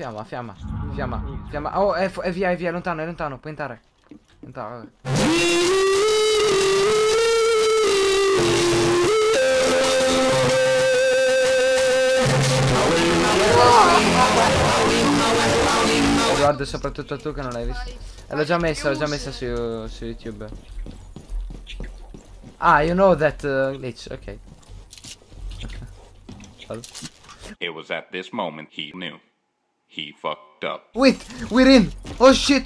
fiamma, fiamma, fiamma, fiamma. Oh, è, è via, è via, lontano, è lontano, puoi entrare. Entrare. Guarda soprattutto tu che non l'hai visto. Eh, l'ho già messa, l'ho già messa su, su YouTube. Ah, you know that uh, glitch, ok. Ciao. It was at this moment he knew. He fucked up. Wait, we're in! Oh shit!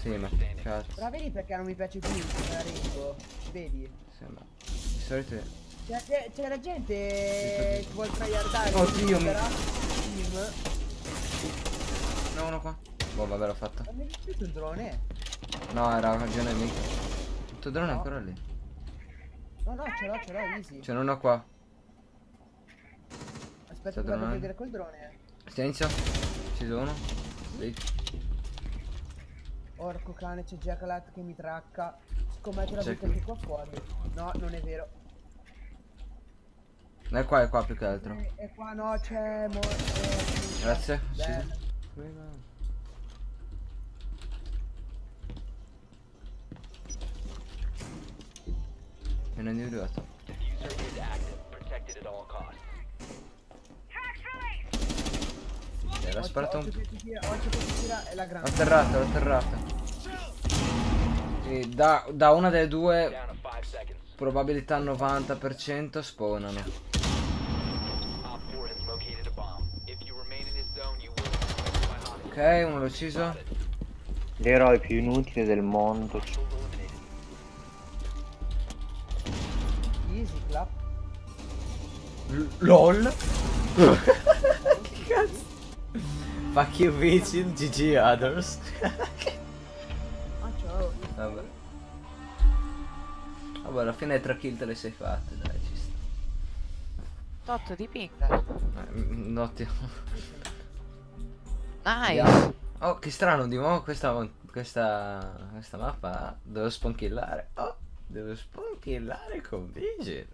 sì, ma cazzo. Però vedi perché non mi piace più Rainbow? Vedi? Sì, ma di solito... C'è, la gente che vuole tryhardare. Oddio, mi- Team. No, uno qua. Boh, vabbè, l'ho fatta. Ma mi dici un drone? No, era ragione nemica. Il tuo drone è No. ancora lì. No, no, ce l'ho, ce l'ho, easy. C'è uno qua. Aspetta, che vado a vedere col drone. Silenzio. Ci sono. Sì. Orco cane, c'è Jackalat che mi tracca. Scommetto la vita che qua fuori. No, non è vero. No, è qua, è qua più che altro. E, qua no, c'è... Eh, Grazie. Beh. Sì. Mi hanno individuato. Eh, l'ha sparato un... Occhio che ti tira, occhio che ti tira, è la L'ho grande. atterrata, l'ho atterrata. Sì, da, da una delle due, probabilità 90% spawnano. Ok, uno l'ho ucciso. L'eroe più inutile del mondo. Easy clap. L- LOL. Fuck you Vigil, GG others. Ah. Vabbè. Vabbè, alla fine tre kill te le sei fatte, dai, ci sta. 8 di ping. Eh, Ottimo. Nice. Oh, che strano, di nuovo questa, questa, questa mappa devo sponkillare. Oh, devo sponkillare con Vigil.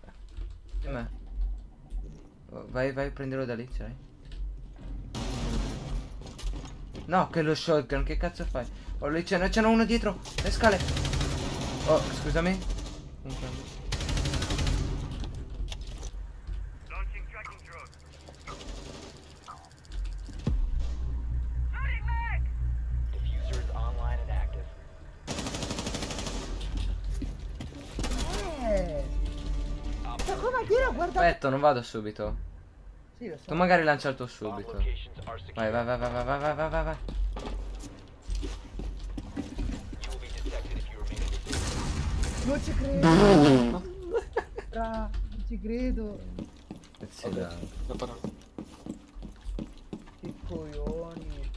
Oh, vai, vai, prendilo da lì, ce l'hai? No, che lo shotgun, che cazzo fai? Oh, lì c'è uno dietro, le scale. Oh, scusami. Eh. Ma come tira? Guarda. Aspetta, non vado subito. Sì, lo so. Tu magari lancia il tuo subito. Vai, vai, vai, vai, vai, vai, vai, vai, vai. Non ci credo. Ra, non ci credo. Pezzi da- Che coglioni.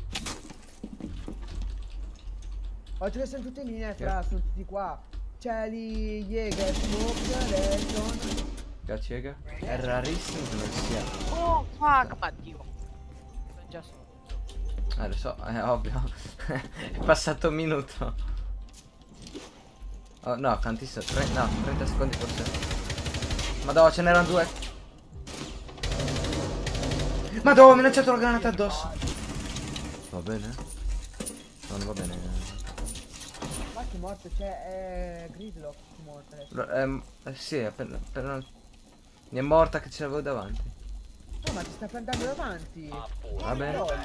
Oggi che sono tutti in linea, fra, sono tutti qua. C'è lì Jäger, Smoke, Redstone. Gaciega. È rarissimo che non sia. Oh, fuck, ma Dio. Sono già solo. Eh, lo so, è ovvio. è passato un minuto. Oh, no, tantissimo. tre- no, 30 secondi forse. Madonna, ce n'erano due. Madonna, mi ha lanciato la granata addosso. Va bene? No, non va bene. Ma che morto, c'è eh, Gridlock è morto adesso. Ehm, eh, sì, appena, appena... Mi è morta che ce l'avevo davanti. No, ma ti sta andando davanti. Va bene. Lol.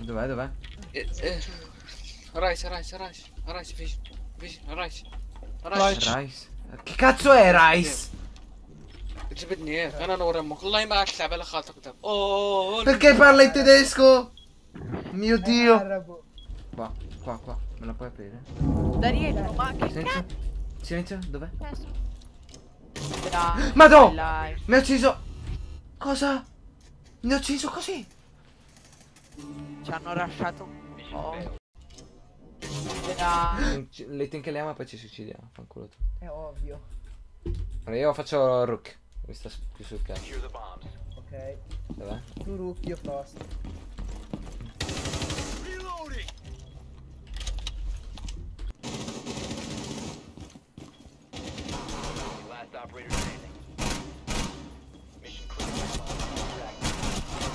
Dov'è, dov'è? Eh, eh, Rice, Rice, Rice, Rice, Vision, Vision, Rice, Rice. Rice. Che cazzo è Rice? جبدني انا نور امك والله ما تلعب على خاطرك دابا اوه Perché parla in tedesco? Mio dio. Arabo. Qua, qua, qua. Me la puoi aprire? Da dietro, ma che Silenzio. cazzo? Silenzio, dov'è? Madò! Mi ha ucciso! Cosa? Mi ha ucciso così? Ci hanno lasciato un po'. Dai. Le tinkeliamo e poi ci suicidiamo. Fanculo tu. È ovvio. Allora io faccio Rook. Mi sta più sul cazzo. Ok. Dov'è? Tu Rook, io Frost.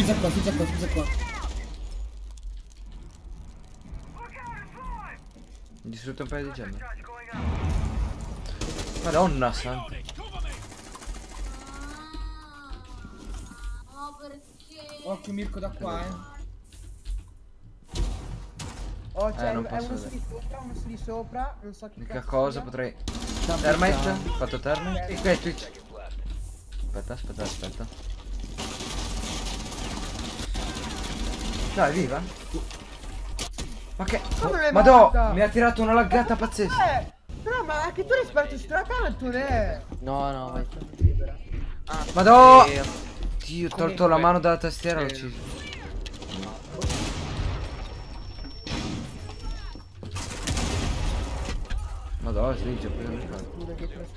Fizza qua, fizza qua, fizza qua. Ho distrutto un paio di gemme. Madonna santa. Oh, perché? Occhio Mirko da qua, eh. Oh, c'è Eh, non è uno su di sopra, uno su di sopra, non so che L'unica cosa sia. potrei... Termite? Fatto termite? Qui è Twitch. Aspetta, aspetta, aspetta. Dai, viva. Ma che... Come l'hai Madò, morta? mi ha tirato una laggata pazzesca. Eh, però ma anche tu hai sparato stratanto, ne? No, no, vai. Madò! Eh, Dio, ho tolto la mano dalla tastiera e l'ho ucciso. Madò. Scusa, dietro, scusa,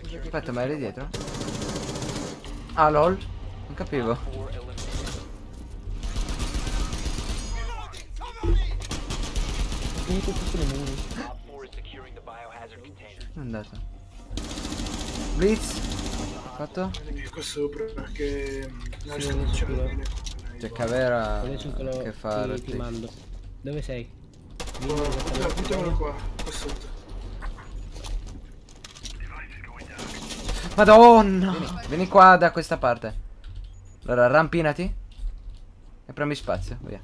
dietro. Aspetta, ma eri dietro? Ah, lol. Non capivo. Finito tutte le muni. È andato. Blitz. Fatto? Qua sopra perché non riesco a lanciare. C'è Cavera che fa ti, ti mando. Dove sei? Buttamelo qua, qua sotto. Madonna! Vieni qua da questa parte. Allora, rampinati. E premi spazio, via.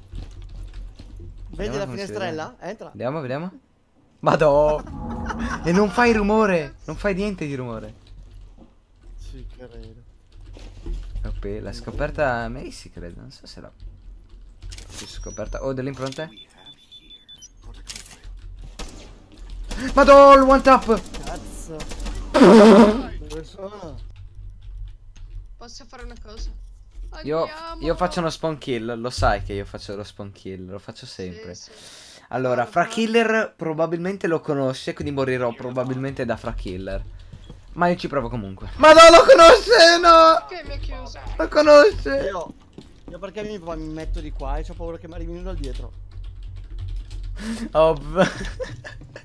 Vedi la finestrella? Entra. Vediamo, vediamo. Madò! e non fai rumore! Non fai niente di rumore. Sì, credo. Ok, l'ha scoperta Macy, credo. Non so se l'ha. Si è scoperta. Oh, delle impronte? Madò, il one tap! Cazzo. Dove sono? Posso fare una cosa? Io, io faccio uno spawn kill, lo sai che io faccio lo spawn kill, lo faccio Sì, sempre. sì. Allora, Fra Killer probabilmente lo conosce, quindi morirò probabilmente da Fra Killer. Ma io ci provo comunque. Ma no, lo conosce, no! Che mi ha chiuso? Lo conosce! Io. Io perché mi, mi metto di qua e ho paura che mi arrivino da dietro. Oh,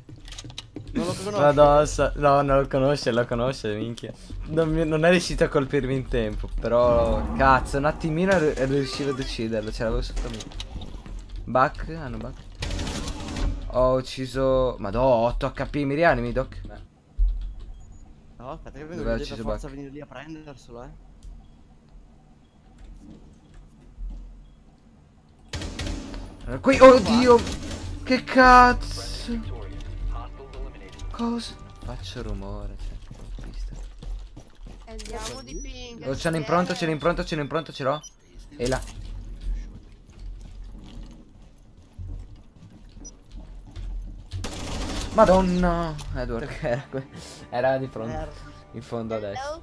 Non lo conosco. Madonna, no, non lo conosce, lo conosce, minchia. Non, mi- non è riuscito a colpirmi in tempo, però... Cazzo, un attimino e ri- riuscivo ad ucciderlo, ce l'avevo sotto me. Buck? Hanno Buck? Ho ucciso... Madò, 8 HP, mi rianimi, Doc? No, aspetta che vengo Dove ha deve forza Buck? venire lì a prenderselo. Eh, Qui, oddio! Che cazzo! Cosa? Faccio rumore, cioè, visto. Andiamo di ping. Oh, ce l'ho in pronto, ce l'ho in pronto, ce l'ho. E là. Madonna! Edward, che era, era di fronte. In fondo a destra.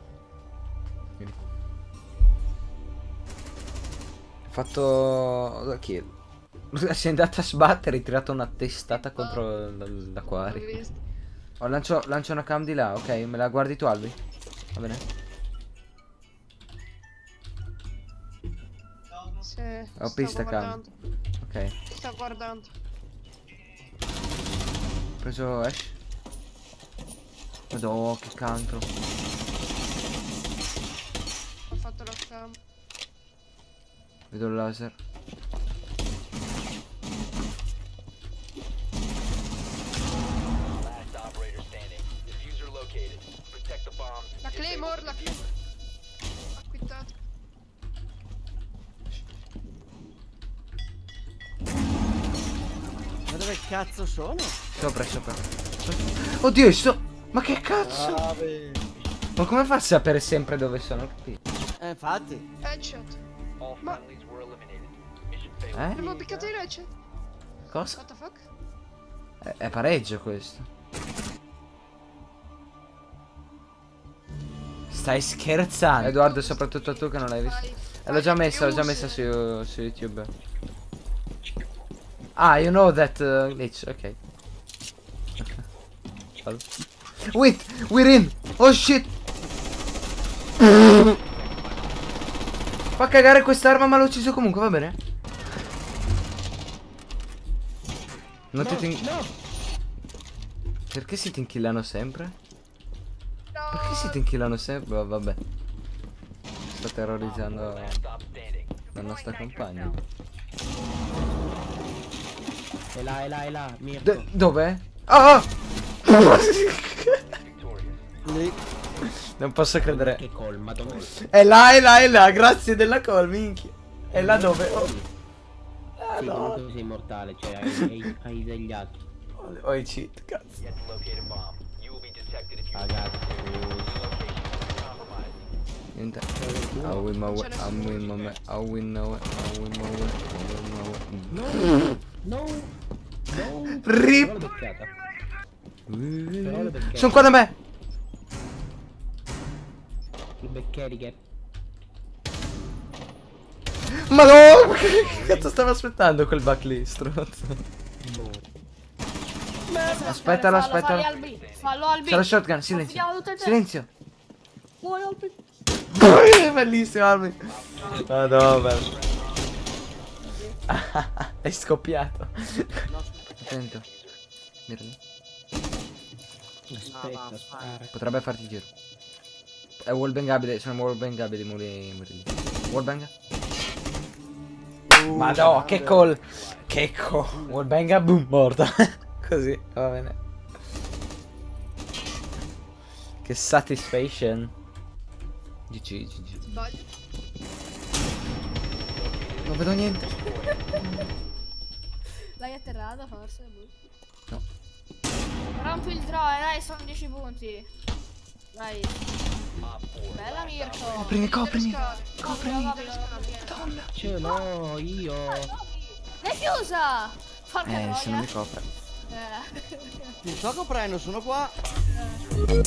Fatto la kill. Si è andata a sbattere, hai tirato una testata contro Ho l'acquario. Oh, lancio, lancio una cam di là, ok? Me la guardi tu, Albi? Va bene? Sì, Ho stavo pista cam. guardando. Ok. Sto guardando. Ho preso Ash. Madò, che cancro. Ho fatto la cam. Vedo il laser. Dove cazzo sono? Sopra, sopra. Oddio, sto... Ma che cazzo? Bravi. Ma come fa a sapere sempre dove sono? Capito? Eh, infatti. Headshot. Ma Eh? abbiamo piccato i headshot. Cosa? What the fuck? È, è pareggio questo. Stai scherzando? Edoardo, soprattutto tu che non l'hai visto. Eh, l'ho già messa, l'ho già messa su, su YouTube. Ah, you know that uh, glitch, ok. Wait, we're in! Oh shit! Fa cagare quest'arma ma l'ho ucciso comunque, va bene? Non ti tin- Perché si tinkillano sempre? Perché si tinkillano sempre? Oh, vabbè. Sto terrorizzando la nostra compagna. È là, è là, è là. Mirko. D- dov'è? Ah! Non posso credere. Che colma, dov'è? È là, è là, è là, grazie della call, minchia. È là dove? Oh, Sì, comunque sei immortale, cioè hai, hai, hai degli atti. oh i cheat, cazzo. Ragazzi. Niente. I win my way, I win my way, I win my way, I win my way, I win my way. No! No! Rip! Sono qua da me! Il beccheri che... Ma no! Che cazzo stavo aspettando quel bug lì, stronzo? Aspettalo, aspettalo. Fallo Albi. C'è la shotgun, silenzio. Silenzio. Albi. Bellissimo, Alvin. Madonna, bello. È scoppiato. Attento. Miralo. Aspetta, spara. Potrebbe farti giro. È wallbangabile, sono wallbangabili i muri. Wallbang? Ma no, che call! Che call! Wallbanga, boom, morta. Così, va bene. Che satisfaction. GG, GG. Non vedo niente. L'hai atterrata forse? boh. No. Rompi il drone, dai, sono 10 punti. Dai. Bella Mirko. Coprimi, coprimi. Coprimi. Madonna. Ce l'ho io. Defusa! Porca Eh, se non mi copre. Eh. Mi sto coprendo, sono qua. Eh.